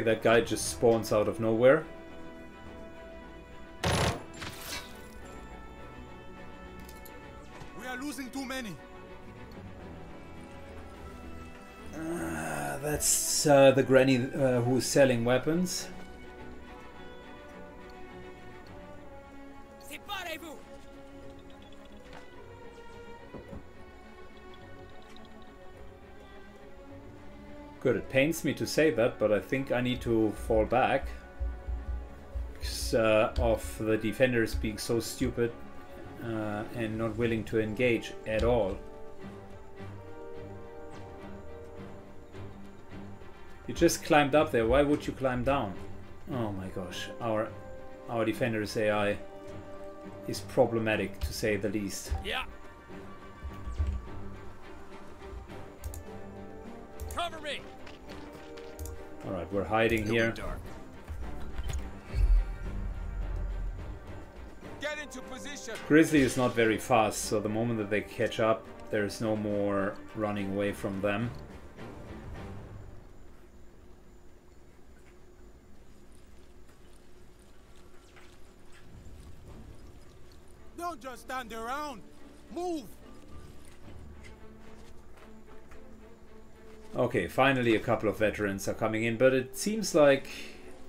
That guy just spawns out of nowhere. We are losing too many. that's uh, the granny uh, who's selling weapons. Good, it pains me to say that, but I think I need to fall back. Uh, of the defenders being so stupid uh, and not willing to engage at all. You just climbed up there, why would you climb down? Oh my gosh, our our defender's AI is problematic to say the least. Yeah. Alright, we're hiding here. Get into position. Grizzly is not very fast, so the moment that they catch up, there's no more running away from them. Don't just stand around. Move. Okay, finally a couple of veterans are coming in, but it seems like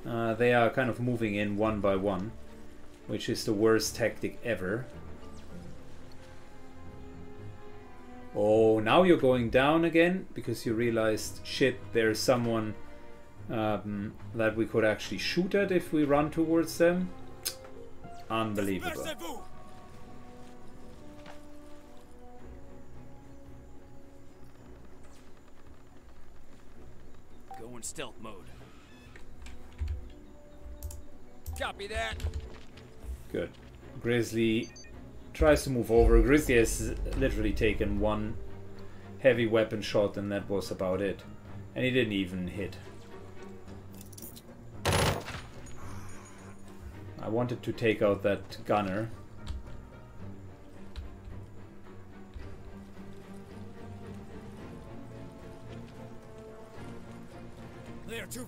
uh, they are kind of moving in one by one, which is the worst tactic ever. Oh, now you're going down again because you realized, shit, there's someone um, that we could actually shoot at if we run towards them. Unbelievable. Stealth mode. Copy that. Good. Grizzly tries to move over. Grizzly has literally taken one heavy weapon shot and that was about it. And he didn't even hit. I wanted to take out that gunner.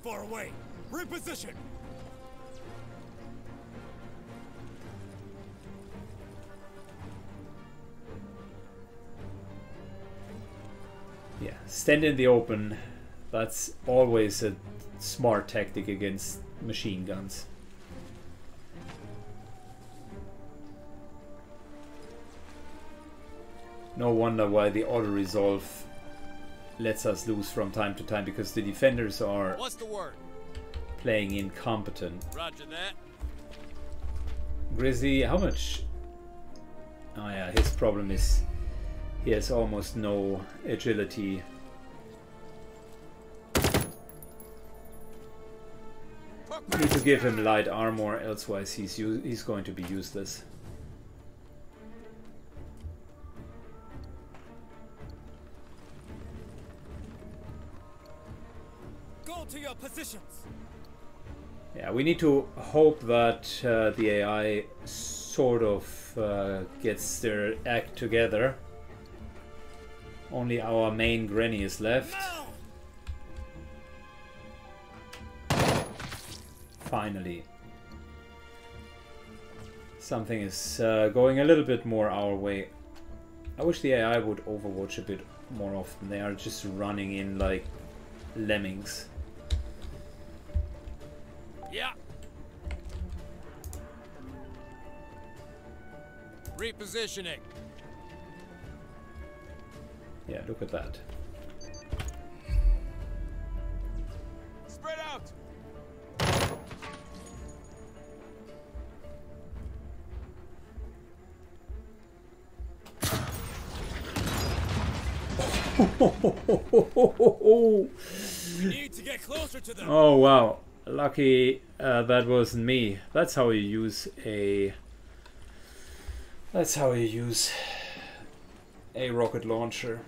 Far away. Reposition. Yeah, stand in the open. That's always a smart tactic against machine guns. No wonder why the auto resolve lets us lose from time to time because the defenders are What's the word? playing incompetent. Roger that. Grizzly, how much? Oh yeah, his problem is he has almost no agility. Need to give him light armor, elsewise he's he's going to be useless. Your positions. Yeah, we need to hope that uh, the AI sort of uh, gets their act together. Only our main granny is left. Finally. Something is uh, going a little bit more our way. I wish the AI would overwatch a bit more often. They are just running in like lemmings. Yeah. Repositioning. Yeah, look at that. Spread out. We need to get closer to them. Oh wow, lucky uh, that wasn't me. That's how you use a. That's how you use a rocket launcher.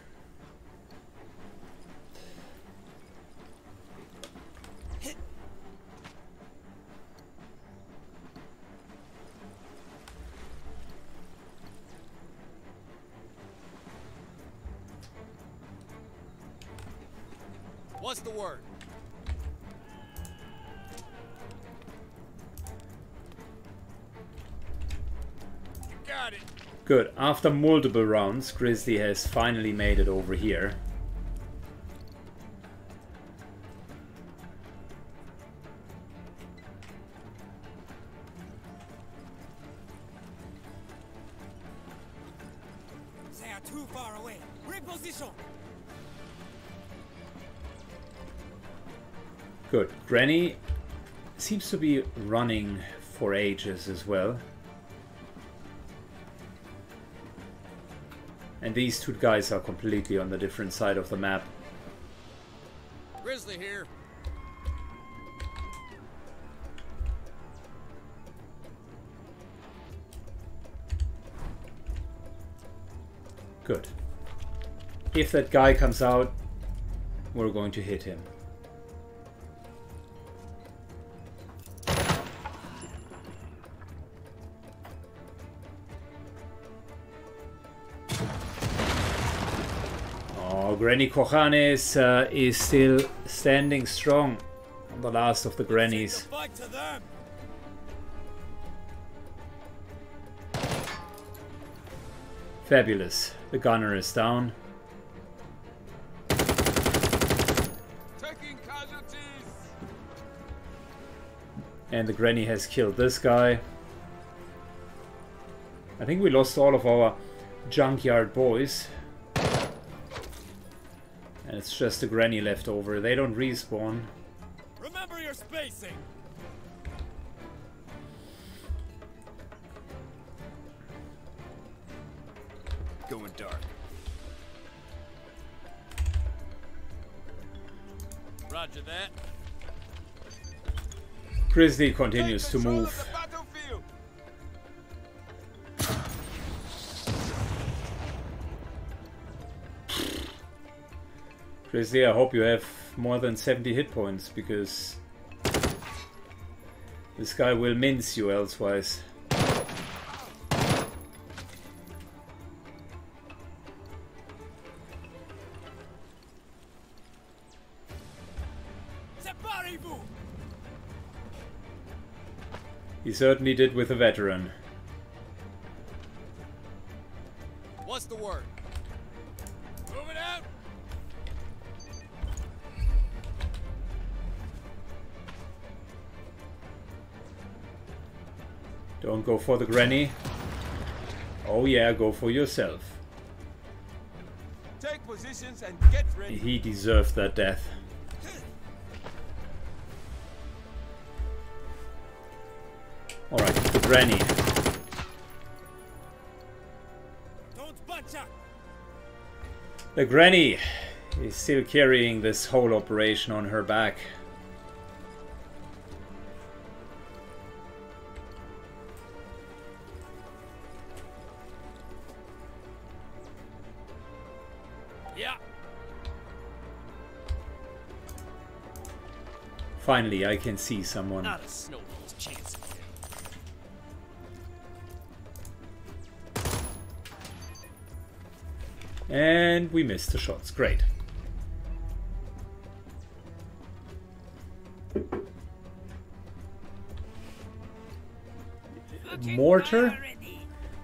Good. After multiple rounds, Grizzly has finally made it over here. Good. Granny seems to be running for ages as well. And these two guys are completely on the different side of the map. Grizzly here. Good. If that guy comes out, we're going to hit him. Granny Cojanes uh, is still standing strong. The last of the grannies. Fight to them. Fabulous. The gunner is down. Taking casualties. And the granny has killed this guy. I think we lost all of our junkyard boys. It's just a granny left over. They don't respawn. Remember your spacing. Going dark. Roger that. Grizzly continues to move. I hope you have more than 70 hit points because this guy will mince you elsewise. He certainly did with a veteran. Go for the granny. Oh yeah, go for yourself. Take positions and get ready. He deserved that death. Alright, the granny. Don't bunch up. The granny is still carrying this whole operation on her back. Finally, I can see someone. Not a snowball's chance. And we missed the shots. Great. Mortar?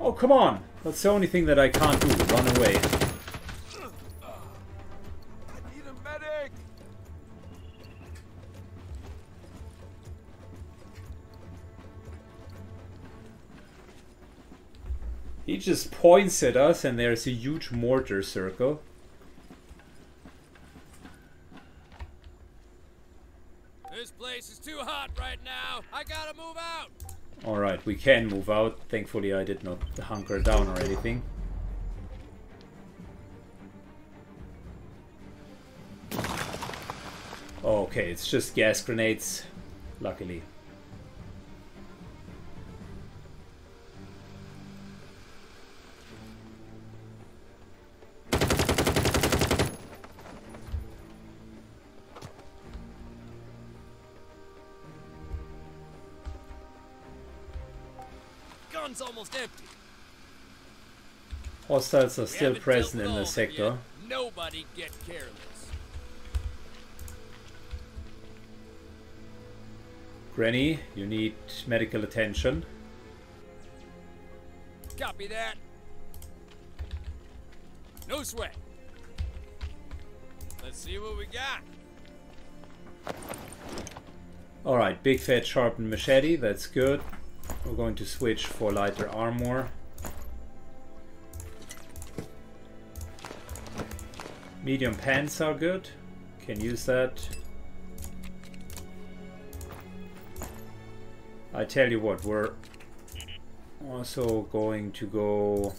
Oh, come on. That's the only thing that I can't do. Run away. He just points at us and there's a huge mortar circle. This place is too hot right now. I gotta move out. Alright, we can move out. Thankfully I did not hunker down or anything. Okay, it's just gas grenades. Luckily. Hostiles are still present in the all of it sector. Nobody get careless. Granny, you need medical attention. Copy that. No sweat. Let's see what we got. Alright, big fat sharpened machete, that's good. We're going to switch for lighter armor. Medium pants are good. Can use that. I tell you what, we're also going to go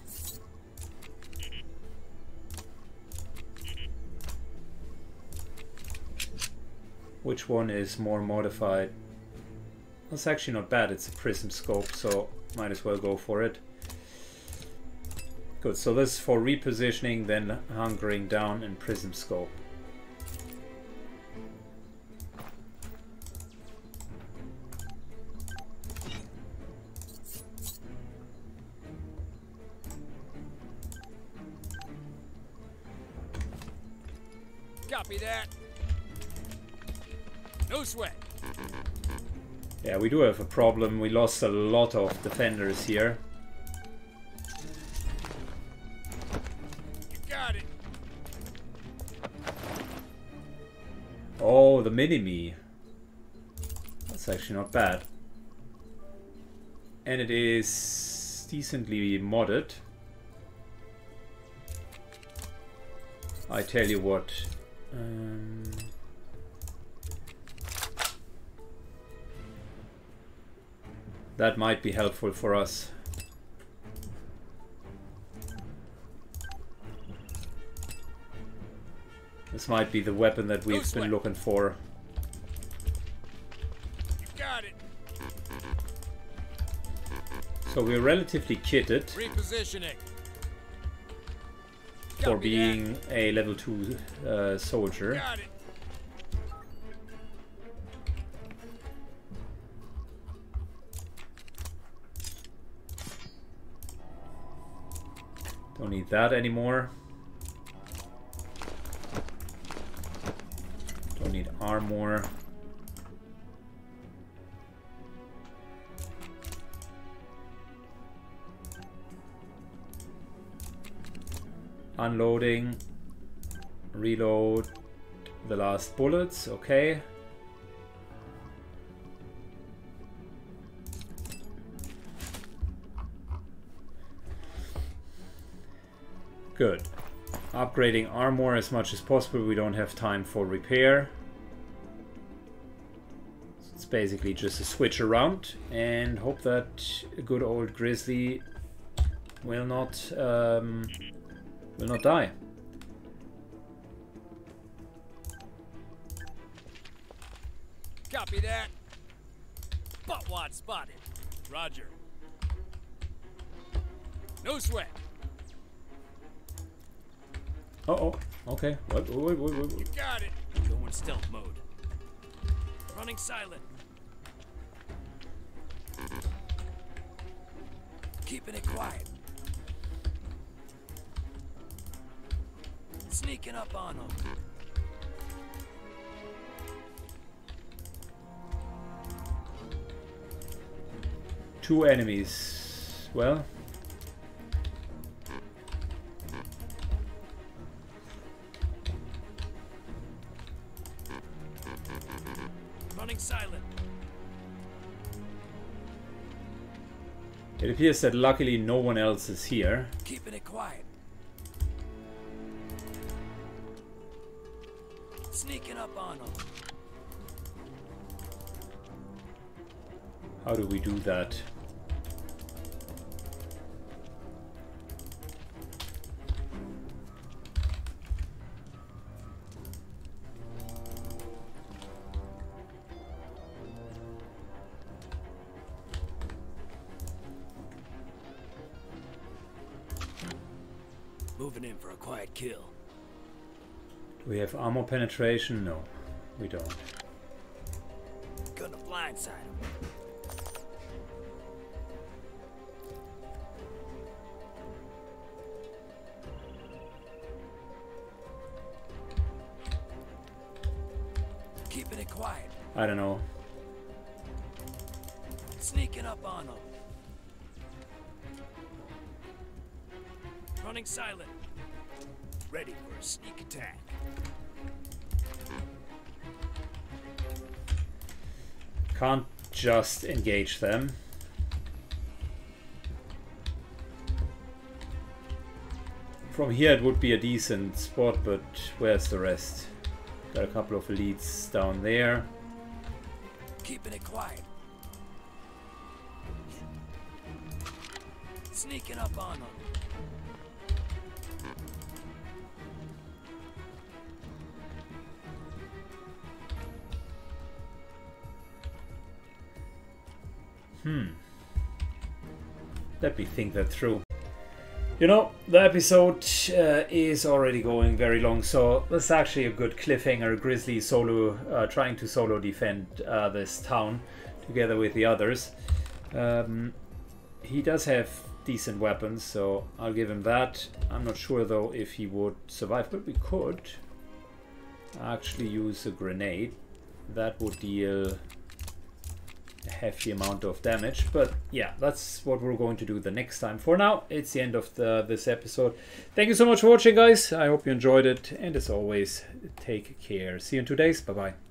which one is more modified that's actually not bad it's a prism scope so might as well go for it good so this is for repositioning then hunkering down in prism scope Copy that. No sweat. Yeah, we do have a problem. We lost a lot of defenders here. Oh, the Minimi. That's actually not bad. And it is decently modded. I tell you what. Um, that might be helpful for us. This might be the weapon that we've been looking for. You got it. So we're relatively kitted Repositioning. for being a level 2 uh, soldier. Don't need that anymore. Armor. Unloading. Reload the last bullets. Okay. Good. Upgrading armor as much as possible. We don't have time for repair. Basically just a switch around and hope that a good old Grizzly will not um, will not die. Copy that. Buttwad spotted. Roger. No sweat. Uh oh. Okay. Wait, wait, wait, wait, wait. You got it. Going stealth mode. Running silent. Keeping it quiet. Sneaking up on them. Two enemies. Well, Running silent. It appears that luckily no one else is here. Keeping it quiet. Sneaking up on them. How do we do that? Kill. Do we have armor penetration? No, we don't. Gonna blindside him. Keeping it quiet. I don't know. Sneaking up on them. Running silent. Ready for a sneak attack. Can't just engage them. From here it would be a decent spot, but where's the rest? Got a couple of elites down there. Keeping it quiet. Sneaking up on them. Hmm. Let me think that through. You know, the episode uh, is already going very long, so this is actually a good cliffhanger. Grizzly solo, uh, trying to solo defend uh, this town together with the others. Um, he does have decent weapons, so I'll give him that. I'm not sure though if he would survive, but we could actually use a grenade. That would deal a hefty amount of damage but yeah that's what we're going to do the next time. For now it's the end of the, this episode. Thank you so much for watching guys. I hope you enjoyed it and as always take care. See you in two days. Bye bye